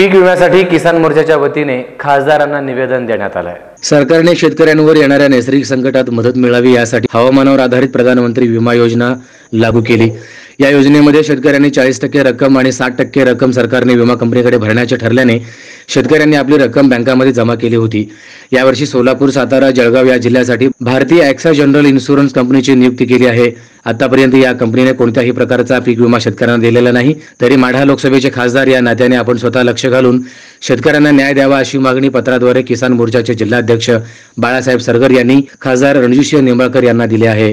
पीक विम्यासाठी किसान मोर्चाच्या वतीने खासदारांना निवेदन देण्यात आलं आहे सरकारने शेतकऱ्यांवर येणाऱ्या नैसर्गिक संकटात मदत मिळावी यासाठी हवामानावर आधारित प्रधानमंत्री विमा योजना लागू केली. या योजनेमध्ये शेतकऱ्यांनी चाळीस टक्के रक्कम आणि साठ टक्के रक्कम सरकारने विमा कंपनीकडे भरण्याचे ठरल्याने शेतकऱ्यांनी आपली रक्कम बँकांमध्ये जमा केली होती. यावर्षी सोलापूर सातारा जळगाव या जिल्ह्यासाठी भारतीय ॲक्सा जनरल इन्शुरन्स कंपनीची नियुक्ती केली आहे. आतापर्यंत या कंपनीने कोणत्याही प्रकारचा पीक विमा शेतकऱ्यांना दिलेला नाही. तरी माढा लोकसभेचे खासदार या नात्याने आपण स्वतः लक्ष घालून शेतकऱ्यांना न्याय द्यावा अशी मागणी पत्राद्वारे किसान मोर्चाचे जिल्हाध्यक्ष बाळासाहेब सरगर यांनी खासदार रणजितसिंह निंबाळकर यांना दिली आहे.